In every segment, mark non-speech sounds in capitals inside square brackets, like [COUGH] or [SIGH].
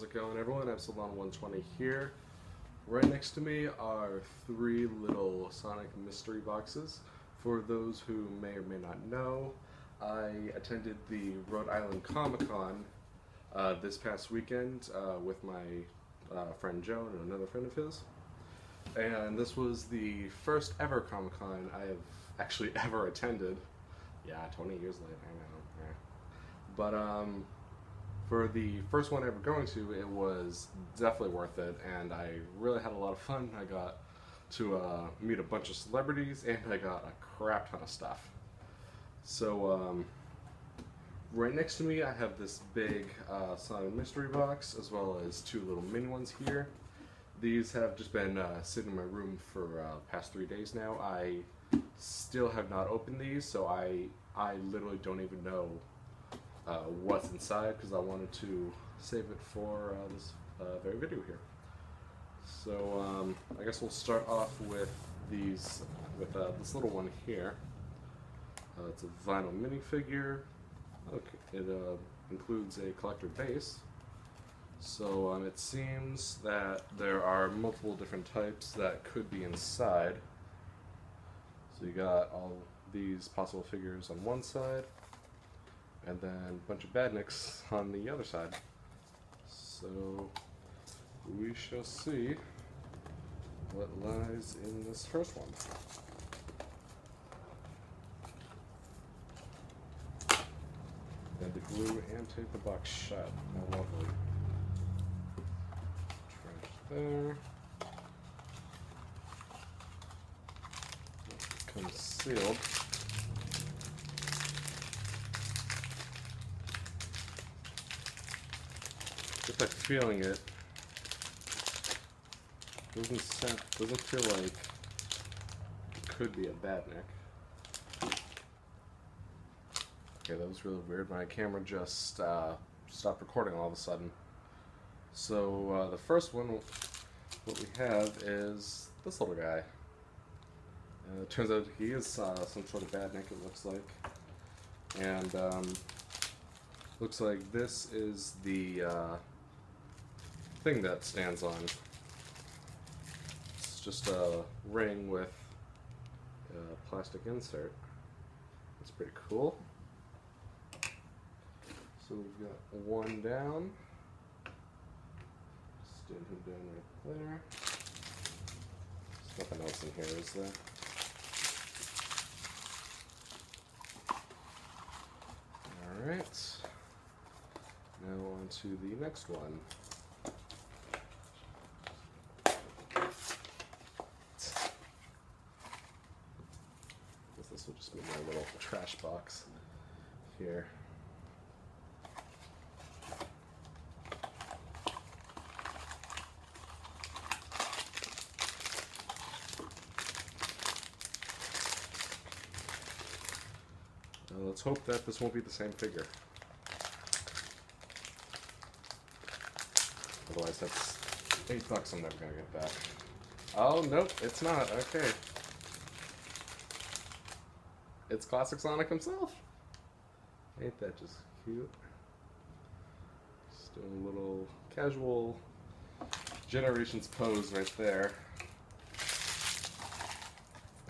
How's it going, everyone? Epsilon 120 here. Right next to me are three little Sonic mystery boxes. For those who may or may not know, I attended the Rhode Island Comic Con uh, this past weekend uh, with my uh, friend Joan and another friend of his. And this was the first ever Comic Con I have actually [LAUGHS] ever attended. Yeah, 20 years later, I know. Yeah. But, um, for the first one ever going to, it was definitely worth it, and I really had a lot of fun. I got to uh, meet a bunch of celebrities, and I got a crap ton of stuff. So, um, right next to me, I have this big uh, Sonic mystery box, as well as two little mini ones here. These have just been uh, sitting in my room for uh, the past three days now. I still have not opened these, so I I literally don't even know uh, what's inside because I wanted to save it for uh, this uh, very video here. So um, I guess we'll start off with these, with uh, this little one here. Uh, it's a vinyl minifigure. Okay, it includes a collector base. So um, it seems that there are multiple different types that could be inside. So you got all these possible figures on one side, and then a bunch of badniks on the other side. So we shall see what lies in this first one. And the glue and tape the box shut. How lovely. Trash there. Comes by feeling it, doesn't sound, doesn't feel like it could be a badnik. Okay, that was really weird. My camera just uh, stopped recording all of a sudden. So uh, the first one, what we have is this little guy. Uh, it turns out he is uh, some sort of badnik. It looks like, and um, looks like this is the uh, thing that stands on. It's just a ring with a plastic insert. That's pretty cool. So we've got one down. Stand him down right there. There's nothing else in here, is there? Alright. Now on to the next one. guess this will just be my little trash box here. Uh, let's hope that this won't be the same figure. Otherwise, that's eight bucks I'm never gonna get back. Oh, nope, it's not. Okay. It's Classic Sonic himself. Ain't that just cute? Just doing a little casual Generations pose right there.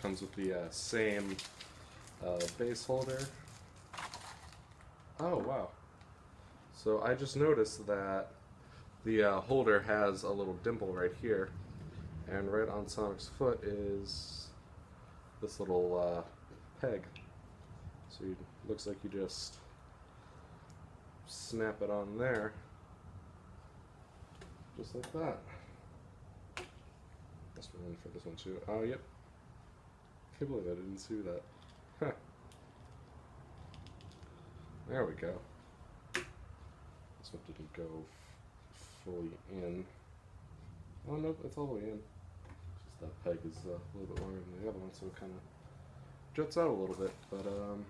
Comes with the uh, same uh, base holder. Oh, wow. So I just noticed that the uh, holder has a little dimple right here, and right on Sonic's foot is this little uh, peg. So it looks like you just snap it on there, just like that. That's one for this one too. Oh, yep. Can't believe I didn't see that. Huh. There we go. This one didn't go fully in. Oh no, it's all the way in. Just that peg is uh, a little bit longer than the other one, so it kind of juts out a little bit. But um,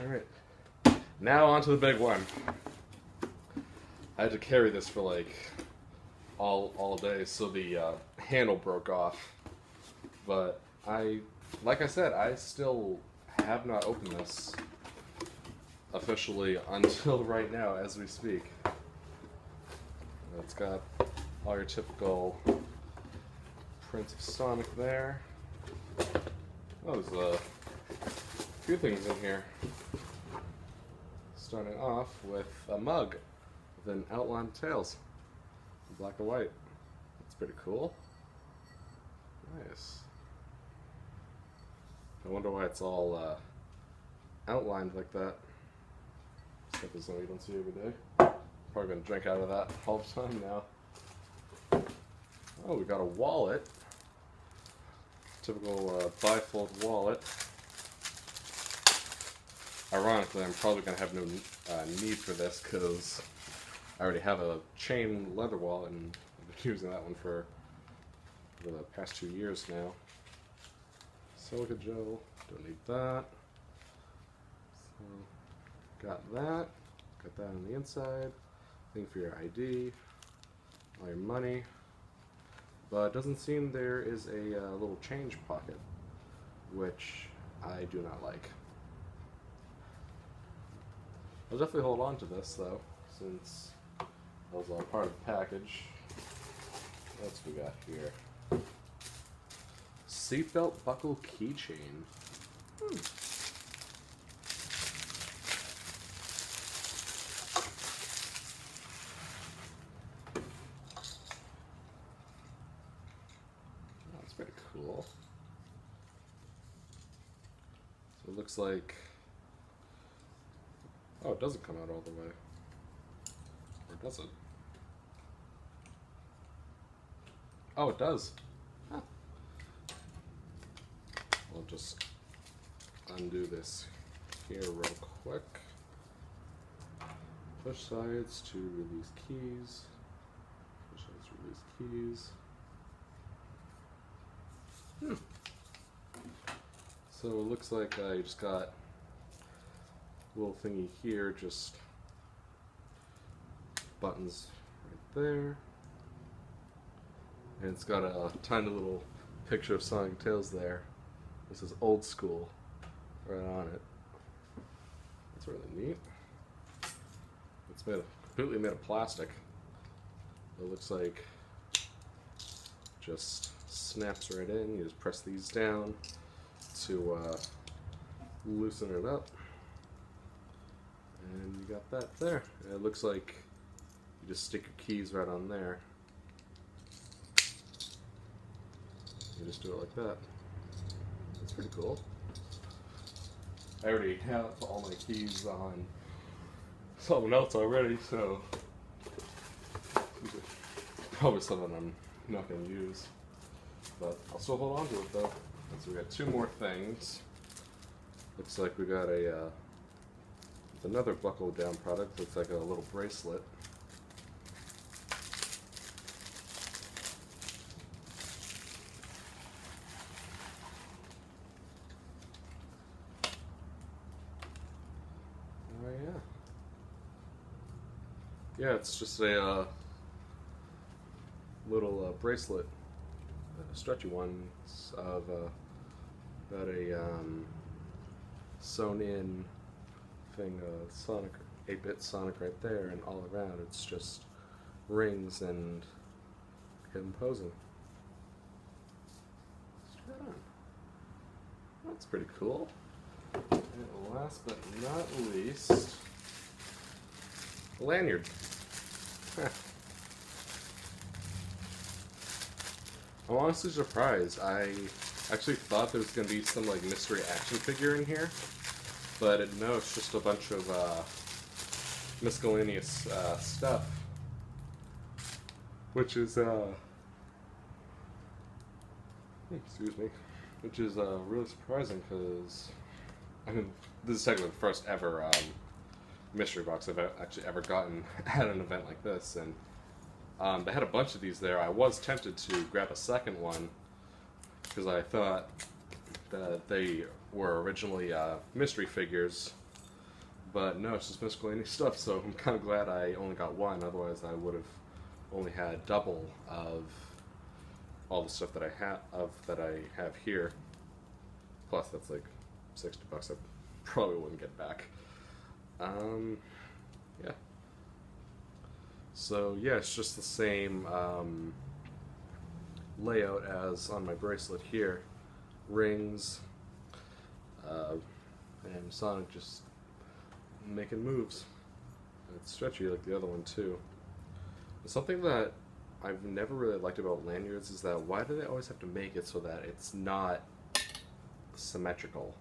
all right. Now on to the big one. I had to carry this for like all all day, so the uh, handle broke off. But I, like I said, I still have not opened this officially [LAUGHS] until right now, as we speak. It's got all your typical prints of Sonic there. Oh, there's a few things in here. Starting off with a mug with an outline Tails, black and white. That's pretty cool. Nice. I wonder why it's all uh, outlined like that. Except there's something you don't see every day. Probably gonna drink out of that all the time now. Oh, we got a wallet. Typical uh, bifold wallet. Ironically, I'm probably gonna have no uh, need for this because I already have a chain leather wallet and I've been [LAUGHS] using that one for, for the past two years now. Silica gel, don't need that. So, got that. Got that on the inside. Thing for your ID, all your money. But it doesn't seem there is a uh, little change pocket, which I do not like. I'll definitely hold on to this though, since that was all part of the package. What else we got here? Seatbelt buckle keychain. Hmm. That's pretty cool. Like. Oh, it doesn't come out all the way. Or does it? Oh, it does. Huh. I'll just undo this here real quick. Push sides to release keys. Push sides to release keys. Hmm. So it looks like I just got a little thingy here, just buttons right there. And it's got a, tiny little picture of Sonic Tails there. This is old school right on it. That's really neat. It's made of, completely made of plastic. It looks like just snaps right in. You just press these down to uh, loosen it up. And you got that there. It looks like you just stick your keys right on there. You just do it like that. That's pretty cool. I already have all my keys on something else already, so probably something I'm not going to use. But I'll still hold on to it though. So we got two more things. Looks like we got a uh, another buckle down product. Looks like a little bracelet. Oh yeah. Yeah, it's just a uh, little uh, bracelet, stretchy one of uh, got a um, sewn in thing, uh, Sonic, 8-bit Sonic right there, and all around it's just rings and him posing. Straight on. That's pretty cool. And last but not least, lanyard. [LAUGHS] I'm honestly surprised. I actually thought there was going to be some like mystery action figure in here, but it, no, it's just a bunch of uh, miscellaneous uh, stuff, which is uh, excuse me, which is uh, really surprising because I mean this is technically the first ever um, mystery box I've actually ever gotten [LAUGHS] at an event like this, and um, they had a bunch of these there. I was tempted to grab a second one because I thought that they were originally uh, mystery figures, but no, it's just miscellaneous [LAUGHS] stuff. So I'm kind of glad I only got one. Otherwise, I would have only had double of all the stuff that I have of that I have here. Plus, that's like sixty bucks. I probably wouldn't get back. Um, yeah. So yeah, it's just the same um, layout as on my bracelet here. Rings, uh, and Sonic just making moves. It's stretchy like the other one too. Something that I've never really liked about lanyards is that why do they always have to make it so that it's not symmetrical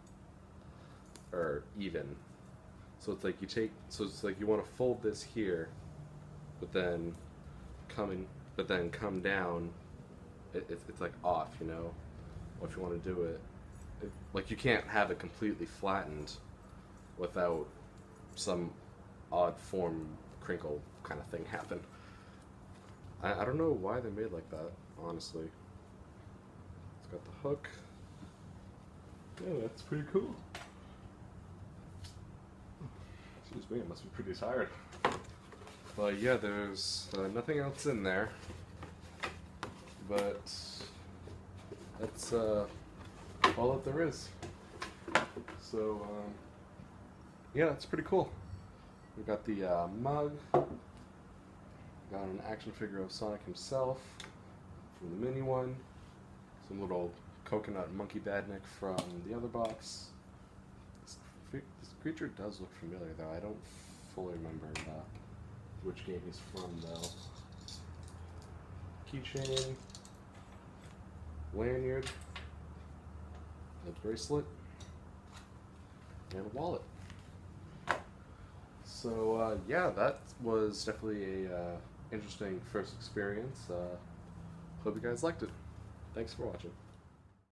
or even? So it's like you take, so it's like you want to fold this here, but then coming, but then come down. It, it's it's like off, you know. Or if you want to do it, it, like you can't have it completely flattened without some odd form crinkle kind of thing [LAUGHS] happen. I, I don't know why they made like that, honestly. It's got the hook. Yeah, that's pretty cool. Excuse me, I must be pretty tired. But yeah, there's uh, nothing else in there. But that's uh, all that there is. So, um, yeah, it's pretty cool. We got the uh, mug. Got an action figure of Sonic himself from the mini one. Some little coconut monkey badnik from the other box. This, this creature does look familiar, though. I don't fully remember uh, which game he's from, though. Keychain, lanyard, a bracelet, and a wallet. So uh, yeah, that was definitely a uh, interesting first experience. Uh, hope you guys liked it. Thanks for watching.